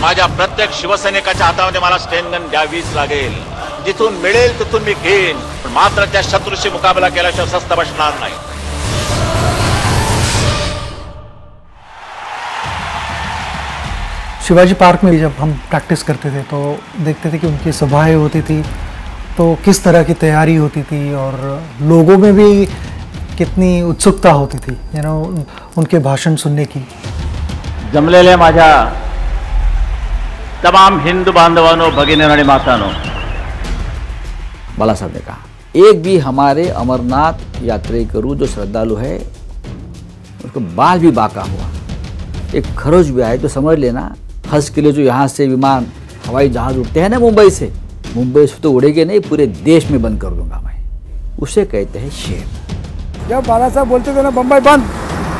माझ्या प्रत्येक शिवसैनिकाच्या हातामध्ये मला स्टेनगन द्यावीच लागेल. जिथून मिळेल तिथून मी घेईन. पण मात्र त्या शत्रूशी मुकाबला केल्याशिवाय स्वस्त बसणार नाही. शिवाजी पार्क में जब हम प्रैक्टिस करते थे तो देखते थे कि उनकी सभाएँ होती थी तो किस तरह की तैयारी होती थी और लोगों में भी कितनी उत्सुकता होती थी यू नो उनके भाषण सुनने की। जमलेल्या माझ्या तमाम हिंदू बांधवांनो भगिनीनो आणि मातानो। बाला साहब ने कहा एक भी हमारे अमरनाथ यात्रेकरू जो श्रद्धालु है उसको बाल भी बाका हुआ। एक खरोच भी आए तो समझ लेना हज के लिए जो यहाँ से विमान हवाई जहाज़ उठते हैं ना मुंबई से मुंबई से तो उड़ेगे नहीं पूरे देश में बंद कर दूँगा मैं। उसे कहते हैं शेर। जब बाला साहब बोलते थे ना बम्बई बंद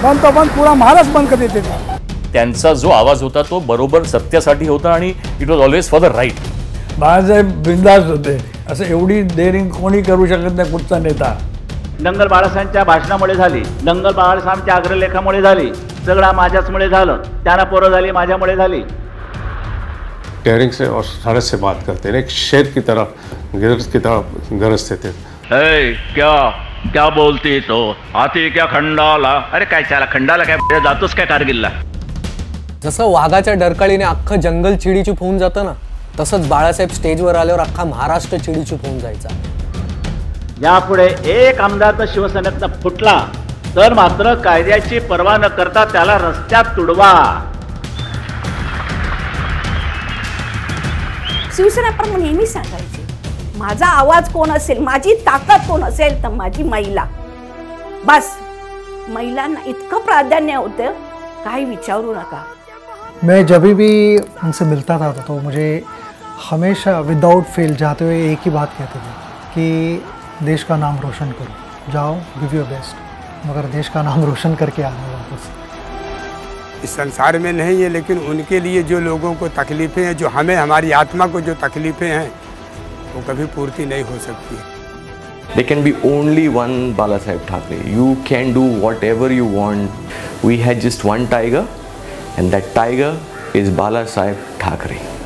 बंद तो बंद पूरा महाराष्ट्र बंद कर देते थे। त्यांचा जो आवाज होता तो बरोबर सत्यासाठी होता आणि it was always for the right Balasaheb बिंदास होते. असं एवढी डेअरिंग कोणी करू शकत नाही कुठचा नेता. दंगल बाळासाहेबांच्या भाषणामुळे झाली. दंगल बाळासाहेबांच्या अग्रलेखामुळे झाली. सगळा माझ्याचमुळे झालं. त्यांना पोरं झाली माझ्यामुळे झाली. डेयरिंग से और साहस से बात करते हैं. एक शेर की तरह गिरज की तरह गरजते थे ए, क्या क्या बोलती तो? आती क्या खंडाला? अरे काय त्याला खंडाला काय? जातोस काय कारगिलला? जसं वाघाच्या डरकाळीने अख्खं जंगल चिडीचूप होऊन जातं ना तसंच बाळासाहेब स्टेजवर आल्यावर अख्खा महाराष्ट्र चिडीचूप होऊन जायचा. यापुढे एक आमदार तर शिवसेनेतनं फुटला तर मात्र कायद्याची पर्वा न करता त्याला रस्त्यात तुडवा. शिवसेना प्रमुख नेहमी सांगायचे माझा आवाज कोण असेल माझी ताकद कोण असेल तर माझी महिला. बस महिलांना इतकं प्राधान्य होतं काही विचारू नका. मैं जब भी उनसे मिलता था तो मुझे हमेशा विदाउट फेल जाते हुए एक ही बात कहते थे कि देश का नाम रोशन करो। जाओ गिव योर बेस्ट मगर देश का नाम रोशन करके आना वापस। इस संसार में नहीं है लेकिन उनके लिए जो लोगों को तकलीफ़ें हैं जो हमें हमारी आत्मा को जो तकलीफ़ें हैं वो कभी पूर्ति नहीं हो सकती। There can be only one Bala Sahib Thackeray. You can do whatever you want. We had just one tiger, and that tiger is Bala Sahib Thackeray.